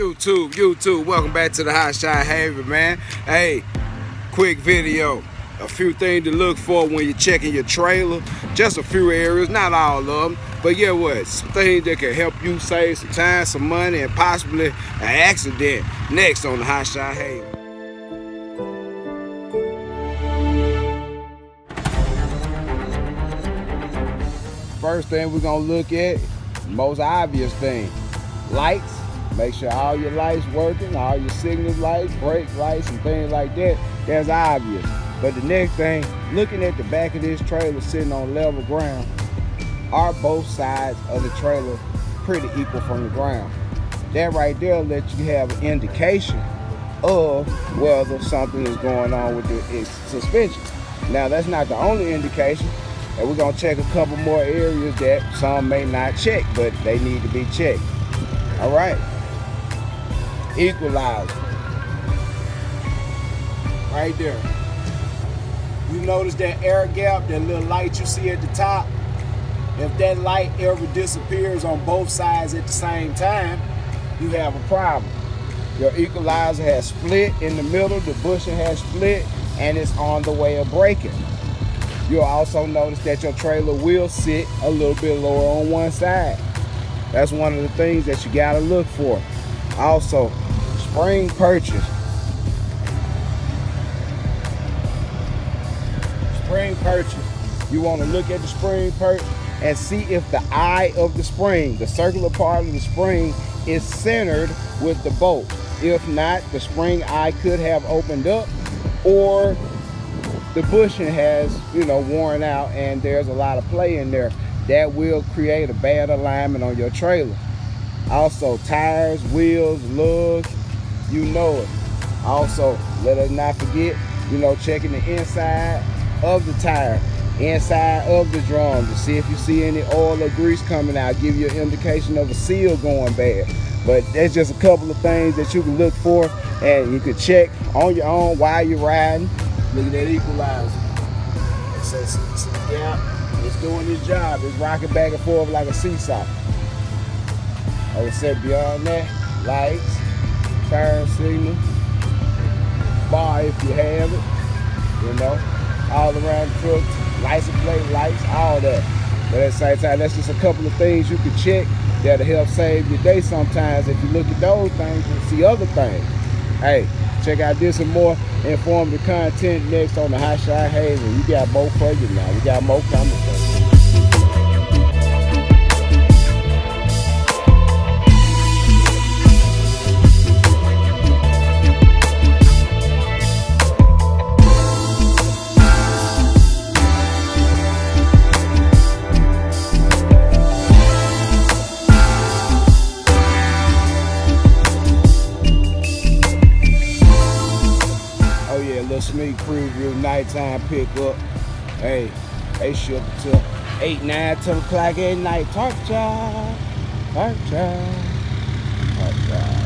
YouTube, YouTube, welcome back to the Hot Shot Haven, man. Hey, quick video. A few things to look for when you're checking your trailer. Just a few areas, not all of them. But yeah, what? Some things that can help you save some time, some money, and possibly an accident. Next on the Hot Shot Haven. First thing we're gonna look at, most obvious thing, lights. Make sure all your lights working, all your signal lights, brake lights, and things like that. That's obvious. But the next thing, looking at the back of this trailer sitting on level ground, are both sides of the trailer pretty equal from the ground? That right there lets you have an indication of whether something is going on with the suspension. Now that's not the only indication. And we're gonna check a couple more areas that some may not check, but they need to be checked. All right. Equalizer. Right there. You notice that air gap, that little light you see at the top? If that light ever disappears on both sides at the same time, you have a problem. Your equalizer has split in the middle, the bushing has split, and it's on the way of breaking. You'll also notice that your trailer will sit a little bit lower on one side. That's one of the things that you gotta look for. Also, spring perches. Spring perches. You wanna look at the spring perches and see if the eye of the spring, the circular part of the spring, is centered with the bolt. If not, the spring eye could have opened up or the bushing has, you know, worn out and there's a lot of play in there. That will create a bad alignment on your trailer. Also, tires, wheels, lugs, you know it. Also, let us not forget, you know, checking the inside of the tire, inside of the drum to see if you see any oil or grease coming out, give you an indication of a seal going bad. But that's just a couple of things that you can look for and you can check on your own while you're riding Look at that equalizer. It says yeah, it's doing its job. It's rocking back and forth like a seesaw. Like I said, beyond that, lights, turn signal, bar if you have it, you know, all around the truck, license plate lights, all that. But at the same time, that's just a couple of things you can check that'll help save your day sometimes. If you look at those things and see other things. Hey, check out this and more informative content next on the Hot Shot Haven. We got more for you now. We got more coming sneak preview, nighttime pickup. Hey, they ship till 8, 9, 10 o'clock at night. Talk y'all. Talk y'all. Talk y'all.